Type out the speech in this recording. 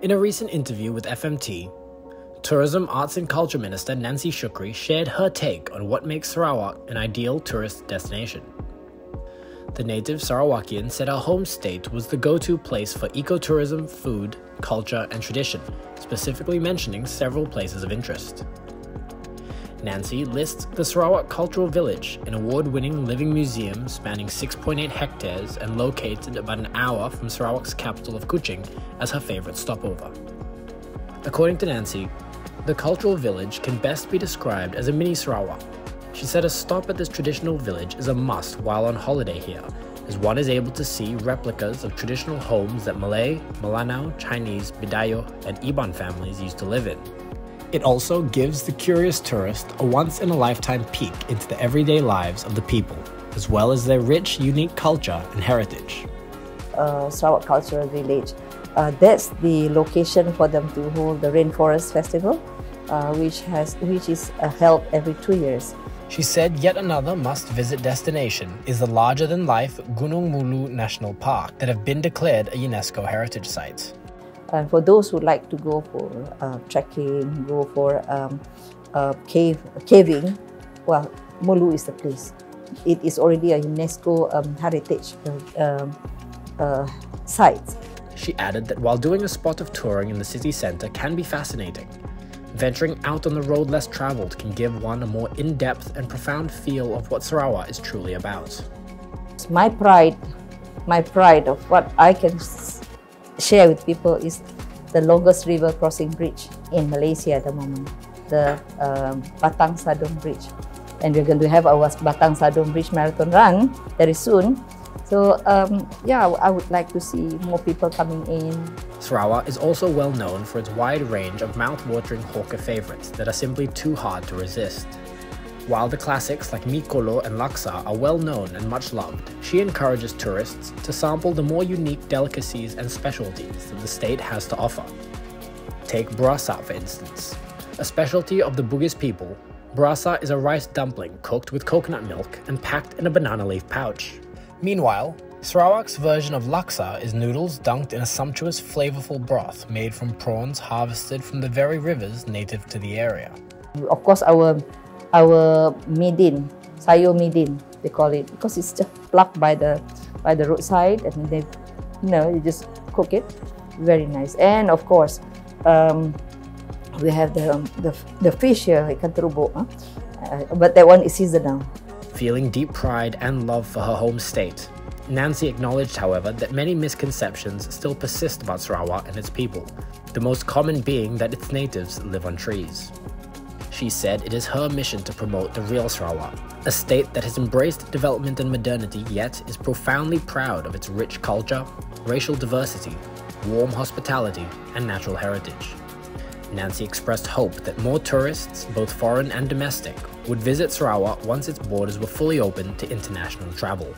In a recent interview with FMT, Tourism, Arts and Culture Minister Nancy Shukri shared her take on what makes Sarawak an ideal tourist destination. The native Sarawakian said her home state was the go to place for ecotourism, food, culture, and tradition, specifically mentioning several places of interest. Nancy lists the Sarawak Cultural Village, an award winning living museum spanning 6.8 hectares and located about an hour from Sarawak's capital of Kuching, as her favourite stopover. According to Nancy, the cultural village can best be described as a mini Sarawak. She said a stop at this traditional village is a must while on holiday here, as one is able to see replicas of traditional homes that Malay, Melanau, Chinese, Bidayuh, and Iban families used to live in. It also gives the curious tourist a once in a lifetime peek into the everyday lives of the people, as well as their rich, unique culture and heritage. Uh, Sarawak Cultural Village. Uh, that's the location for them to hold the Rainforest Festival, uh, which has which is uh, held every two years. She said yet another must visit destination is the larger than life Gunung Mulu National Park that have been declared a UNESCO heritage site. And for those who like to go for uh, trekking, go for um, uh, cave caving, well, Mulu is the place. It is already a UNESCO um, heritage uh, um, uh, site. She added that while doing a spot of touring in the city centre can be fascinating, venturing out on the road less travelled can give one a more in-depth and profound feel of what Sarawak is truly about. It's My pride, my pride of what I can share with people is the longest river crossing bridge in Malaysia at the moment, the um, Batang Sadong Bridge. And we're going to have our Batang Sadong Bridge Marathon run very soon. So um, yeah, I would like to see more people coming in. Sarawak is also well known for its wide range of mouth-watering hawker favorites that are simply too hard to resist. While the classics like mi kolo and laksa are well known and much loved, she encourages tourists to sample the more unique delicacies and specialties that the state has to offer. Take burasak for instance. A specialty of the Bugis people, burasak is a rice dumpling cooked with coconut milk and packed in a banana leaf pouch. Meanwhile, Sarawak's version of laksa is noodles dunked in a sumptuous, flavorful broth made from prawns harvested from the very rivers native to the area. Of course, our our midin, sayo midin, they call it, because it's just plucked by the by the roadside, and they, you know, you just cook it. Very nice, and of course, um, we have the the, the fish here, ikan terubuk, huh? uh, but that one is seasonal. Feeling deep pride and love for her home state, Nancy acknowledged, however, that many misconceptions still persist about Sarawak and its people, the most common being that its natives live on trees. She said it is her mission to promote the real Sarawak, a state that has embraced development and modernity yet is profoundly proud of its rich culture, racial diversity, warm hospitality, and natural heritage. Nancy expressed hope that more tourists, both foreign and domestic, would visit Sarawak once its borders were fully open to international travel.